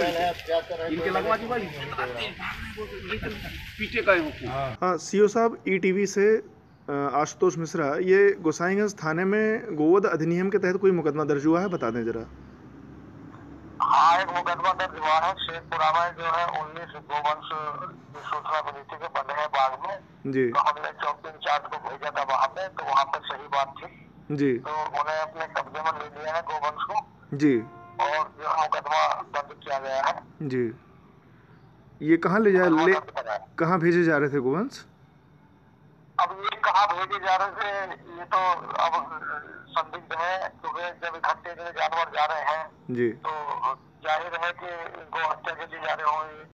इनके लगवा दी भाई पीछे का है हाँ। सीओ साहब ईटीवी से आशुतोष मिश्रा ये गोसाईगंज थाने में गोवध अधिनियम के तहत कोई मुकदमा दर्ज हुआ है? बता दें जरा। हाँ एक मुकदमा दर्ज हुआ है। शेखपुरा में जो है उन्नीस गोवंश की सूचना मिली थी कि बने हैं बाग में। जी। तो हमने चौकी इंचार्ज को भेजा था वहाँ पे तो वहाँ पे सही बात थी। जी। तो उन्हें अपने कब्जे में ले लिया है गोवंश को। जी। मुकदमा दर्ज किया गया है। जी। ये कहाँ ले जा ले। कहाँ भेजे जा रहे थे गोवंश? अब ये कहाँ भेजे जा रहे थे ये तो अब संदिग्ध है। क्योंकि जब इकट्ठे जानवर जा रहे हैं जी। तो ज़ाहिर है कि इनको हत्या के लिए जा रहे होंगे।